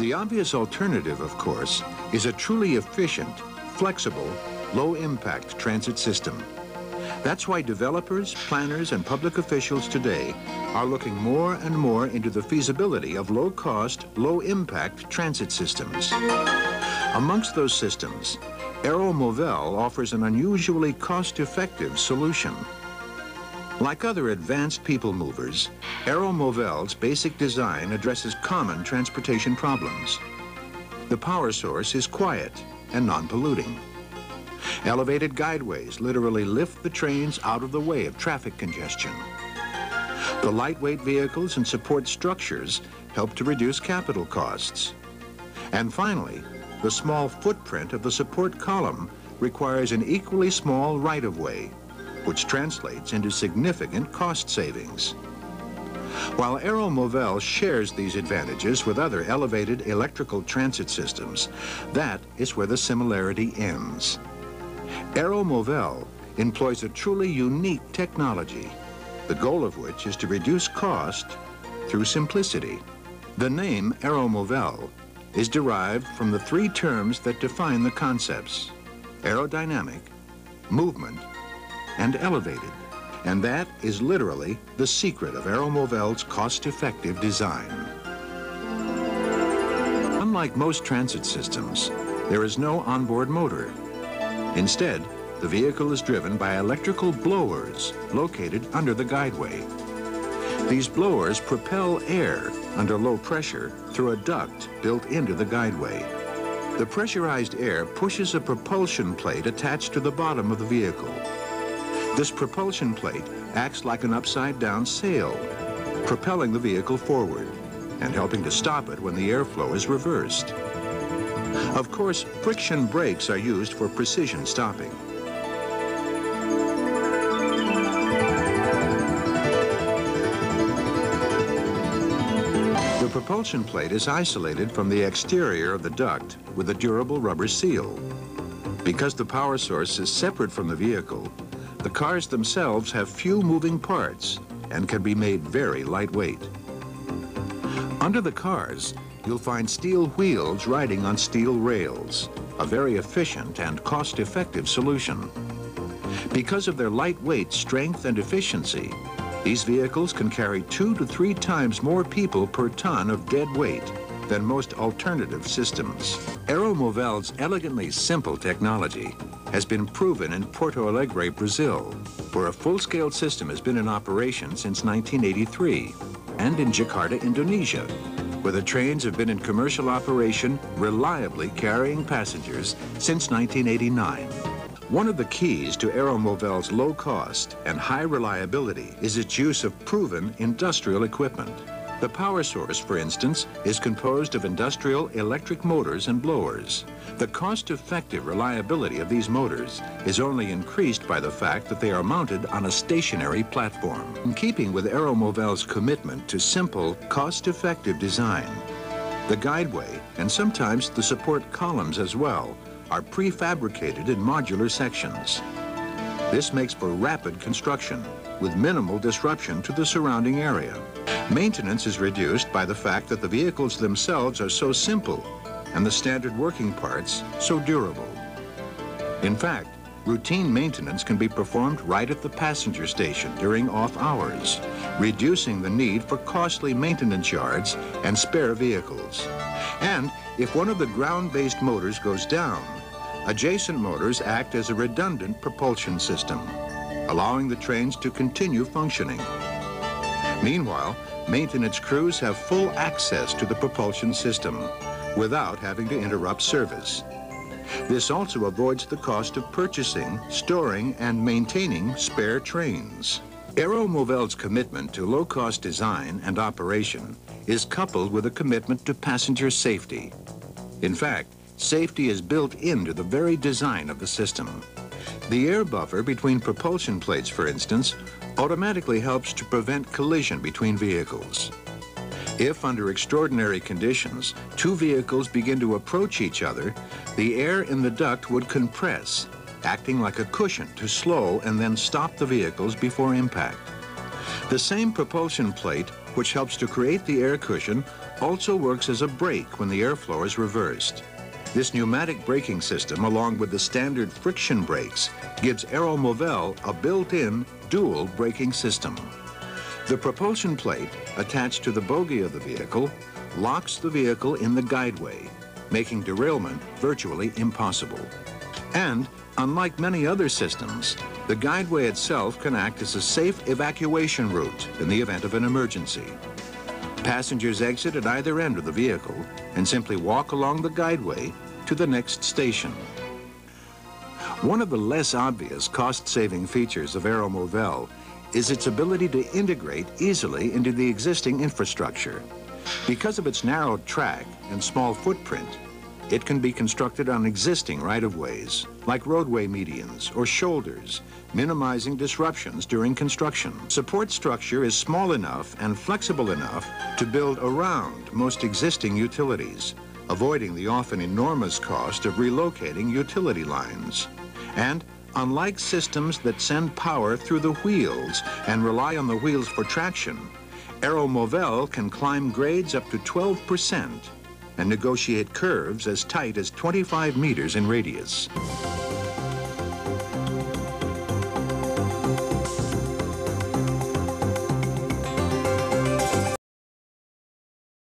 The obvious alternative, of course, is a truly efficient, flexible, low-impact transit system. That's why developers, planners, and public officials today are looking more and more into the feasibility of low-cost, low-impact transit systems. Amongst those systems, Aeromovel offers an unusually cost-effective solution. Like other advanced people movers, Aeromovel's basic design addresses common transportation problems. The power source is quiet and non-polluting. Elevated guideways literally lift the trains out of the way of traffic congestion. The lightweight vehicles and support structures help to reduce capital costs. And finally, the small footprint of the support column requires an equally small right-of-way, which translates into significant cost savings. While Aeromovel shares these advantages with other elevated electrical transit systems, that is where the similarity ends. Aeromovel employs a truly unique technology, the goal of which is to reduce cost through simplicity. The name Aeromovel is derived from the three terms that define the concepts, aerodynamic, movement, and elevated. And that is literally the secret of Aeromovel's cost-effective design. Unlike most transit systems, there is no onboard motor. Instead, the vehicle is driven by electrical blowers located under the guideway. These blowers propel air under low pressure through a duct built into the guideway. The pressurized air pushes a propulsion plate attached to the bottom of the vehicle. This propulsion plate acts like an upside-down sail, propelling the vehicle forward and helping to stop it when the airflow is reversed. Of course, friction brakes are used for precision stopping. The propulsion plate is isolated from the exterior of the duct with a durable rubber seal. Because the power source is separate from the vehicle, the cars themselves have few moving parts and can be made very lightweight. Under the cars, you'll find steel wheels riding on steel rails, a very efficient and cost-effective solution. Because of their lightweight strength and efficiency, these vehicles can carry two to three times more people per ton of dead weight than most alternative systems. Aeromovel's elegantly simple technology has been proven in Porto Alegre, Brazil, where a full-scale system has been in operation since 1983, and in Jakarta, Indonesia, where the trains have been in commercial operation, reliably carrying passengers since 1989. One of the keys to Aeromovel's low cost and high reliability is its use of proven industrial equipment. The power source, for instance, is composed of industrial electric motors and blowers. The cost-effective reliability of these motors is only increased by the fact that they are mounted on a stationary platform. In keeping with Aeromovel's commitment to simple, cost-effective design, the guideway, and sometimes the support columns as well, are prefabricated in modular sections. This makes for rapid construction with minimal disruption to the surrounding area. Maintenance is reduced by the fact that the vehicles themselves are so simple and the standard working parts so durable. In fact, routine maintenance can be performed right at the passenger station during off hours, reducing the need for costly maintenance yards and spare vehicles. And if one of the ground-based motors goes down, adjacent motors act as a redundant propulsion system, allowing the trains to continue functioning. Meanwhile, maintenance crews have full access to the propulsion system without having to interrupt service. This also avoids the cost of purchasing, storing, and maintaining spare trains. Aeromovel's commitment to low-cost design and operation is coupled with a commitment to passenger safety. In fact, safety is built into the very design of the system. The air buffer between propulsion plates, for instance, automatically helps to prevent collision between vehicles. If, under extraordinary conditions, two vehicles begin to approach each other, the air in the duct would compress, acting like a cushion to slow and then stop the vehicles before impact. The same propulsion plate, which helps to create the air cushion, also works as a brake when the airflow is reversed. This pneumatic braking system, along with the standard friction brakes, gives Aeromovel a built-in dual braking system. The propulsion plate, attached to the bogie of the vehicle, locks the vehicle in the guideway, making derailment virtually impossible. And, unlike many other systems, the guideway itself can act as a safe evacuation route in the event of an emergency. Passengers exit at either end of the vehicle and simply walk along the guideway to the next station. One of the less obvious cost-saving features of Aeromovel is its ability to integrate easily into the existing infrastructure. Because of its narrow track and small footprint, it can be constructed on existing right-of-ways, like roadway medians or shoulders, minimizing disruptions during construction. Support structure is small enough and flexible enough to build around most existing utilities, avoiding the often enormous cost of relocating utility lines. And unlike systems that send power through the wheels and rely on the wheels for traction, Aeromovel can climb grades up to 12% and negotiate curves as tight as 25 meters in radius.